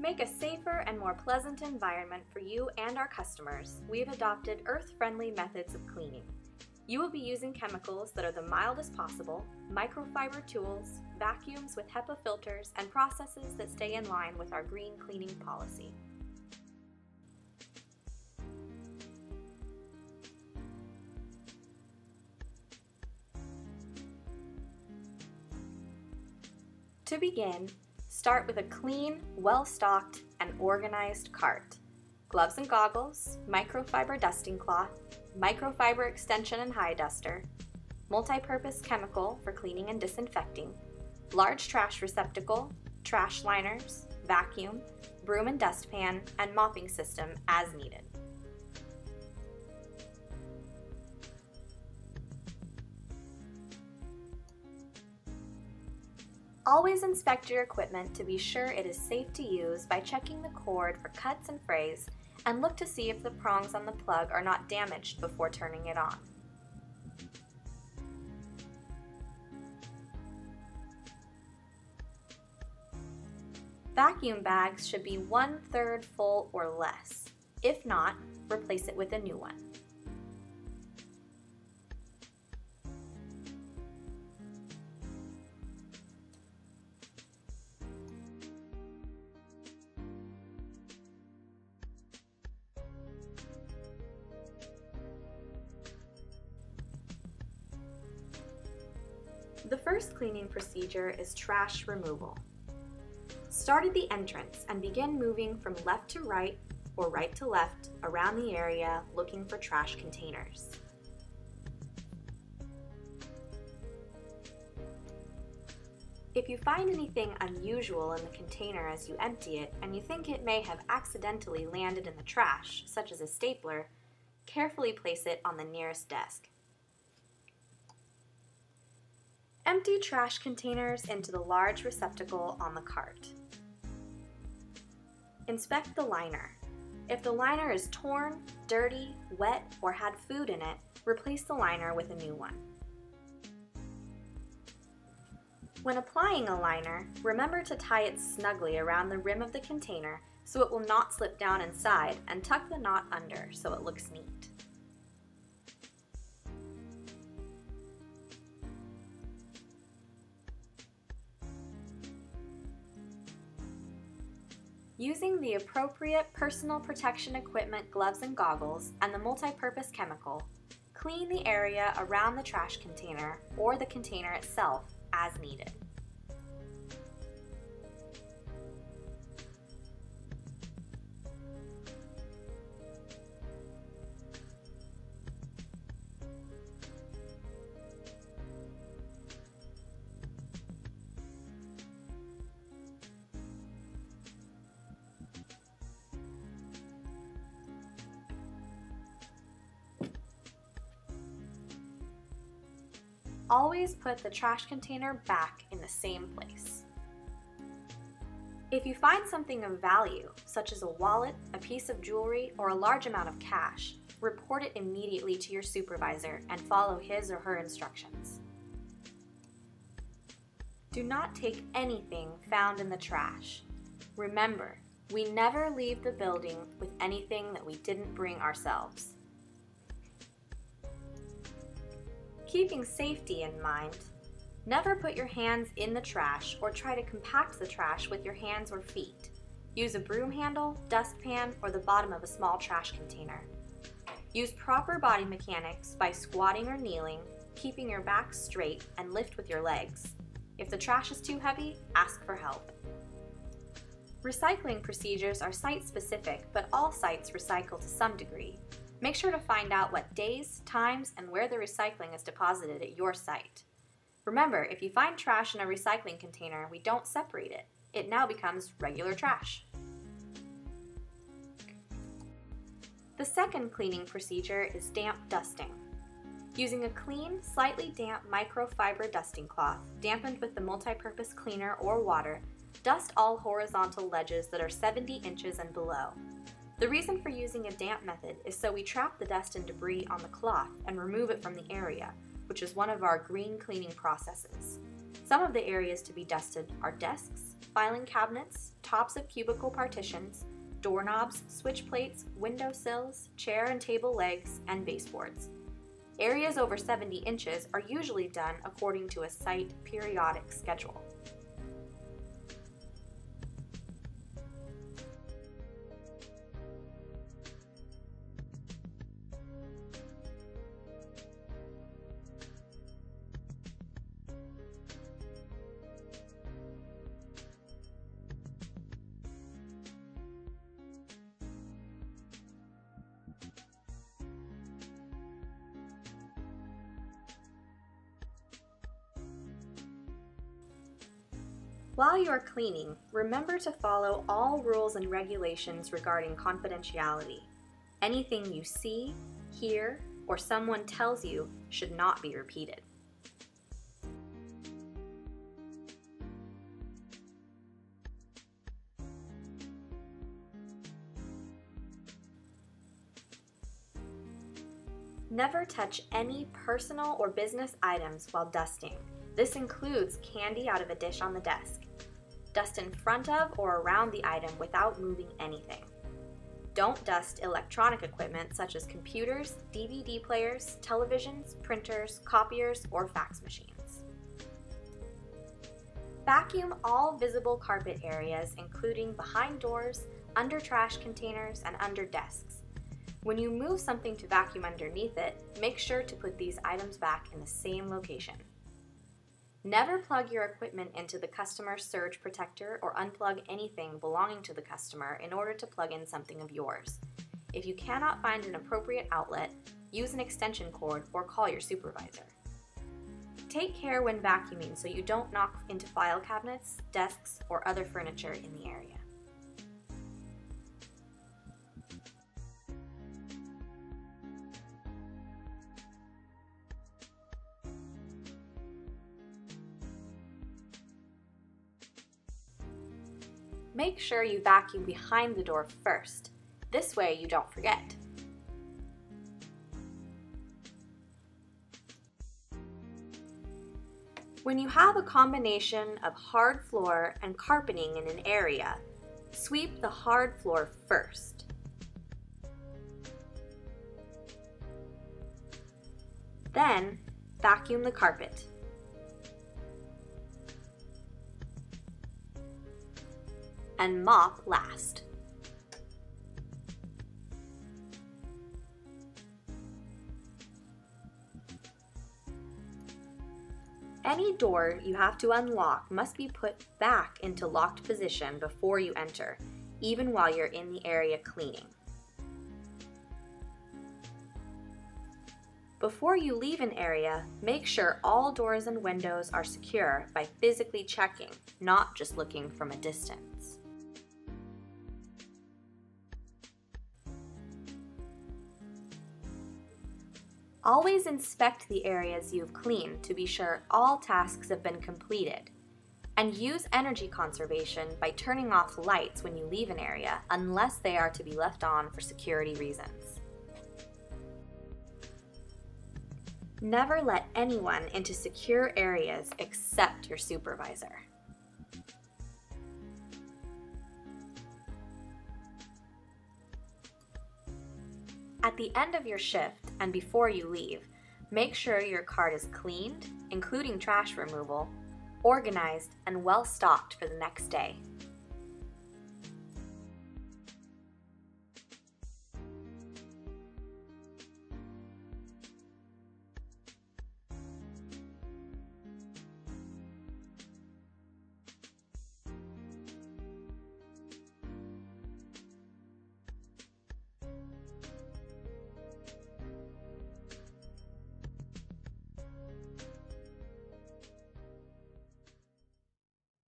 To make a safer and more pleasant environment for you and our customers, we've adopted earth-friendly methods of cleaning. You will be using chemicals that are the mildest possible, microfiber tools, vacuums with HEPA filters, and processes that stay in line with our green cleaning policy. To begin, start with a clean, well-stocked, and organized cart. Gloves and goggles, microfiber dusting cloth, microfiber extension and high duster, multi-purpose chemical for cleaning and disinfecting, large trash receptacle, trash liners, vacuum, broom and dustpan, and mopping system as needed. Always inspect your equipment to be sure it is safe to use by checking the cord for cuts and frays and look to see if the prongs on the plug are not damaged before turning it on. Vacuum bags should be one-third full or less. If not, replace it with a new one. The first cleaning procedure is trash removal. Start at the entrance and begin moving from left to right or right to left around the area looking for trash containers. If you find anything unusual in the container as you empty it and you think it may have accidentally landed in the trash, such as a stapler, carefully place it on the nearest desk. Empty trash containers into the large receptacle on the cart. Inspect the liner. If the liner is torn, dirty, wet, or had food in it, replace the liner with a new one. When applying a liner, remember to tie it snugly around the rim of the container so it will not slip down inside and tuck the knot under so it looks neat. Using the appropriate personal protection equipment, gloves and goggles, and the multi-purpose chemical, clean the area around the trash container or the container itself as needed. Always put the trash container back in the same place. If you find something of value, such as a wallet, a piece of jewelry, or a large amount of cash, report it immediately to your supervisor and follow his or her instructions. Do not take anything found in the trash. Remember, we never leave the building with anything that we didn't bring ourselves. Keeping safety in mind, never put your hands in the trash or try to compact the trash with your hands or feet. Use a broom handle, dustpan, or the bottom of a small trash container. Use proper body mechanics by squatting or kneeling, keeping your back straight, and lift with your legs. If the trash is too heavy, ask for help. Recycling procedures are site-specific, but all sites recycle to some degree, Make sure to find out what days, times, and where the recycling is deposited at your site. Remember, if you find trash in a recycling container, we don't separate it. It now becomes regular trash. The second cleaning procedure is damp dusting. Using a clean, slightly damp microfiber dusting cloth, dampened with the multi-purpose cleaner or water, dust all horizontal ledges that are 70 inches and below. The reason for using a damp method is so we trap the dust and debris on the cloth and remove it from the area, which is one of our green cleaning processes. Some of the areas to be dusted are desks, filing cabinets, tops of cubicle partitions, doorknobs, switch plates, window sills, chair and table legs, and baseboards. Areas over 70 inches are usually done according to a site periodic schedule. While you are cleaning, remember to follow all rules and regulations regarding confidentiality. Anything you see, hear, or someone tells you should not be repeated. Never touch any personal or business items while dusting. This includes candy out of a dish on the desk. Dust in front of or around the item without moving anything. Don't dust electronic equipment such as computers, DVD players, televisions, printers, copiers, or fax machines. Vacuum all visible carpet areas, including behind doors, under trash containers, and under desks. When you move something to vacuum underneath it, make sure to put these items back in the same location. Never plug your equipment into the customer surge protector or unplug anything belonging to the customer in order to plug in something of yours. If you cannot find an appropriate outlet, use an extension cord or call your supervisor. Take care when vacuuming so you don't knock into file cabinets, desks, or other furniture in the area. Make sure you vacuum behind the door first. This way you don't forget. When you have a combination of hard floor and carpeting in an area, sweep the hard floor first. Then, vacuum the carpet. And mop last. Any door you have to unlock must be put back into locked position before you enter, even while you're in the area cleaning. Before you leave an area, make sure all doors and windows are secure by physically checking, not just looking from a distance. Always inspect the areas you've cleaned to be sure all tasks have been completed. And use energy conservation by turning off lights when you leave an area unless they are to be left on for security reasons. Never let anyone into secure areas except your supervisor. At the end of your shift and before you leave, make sure your cart is cleaned, including trash removal, organized, and well stocked for the next day.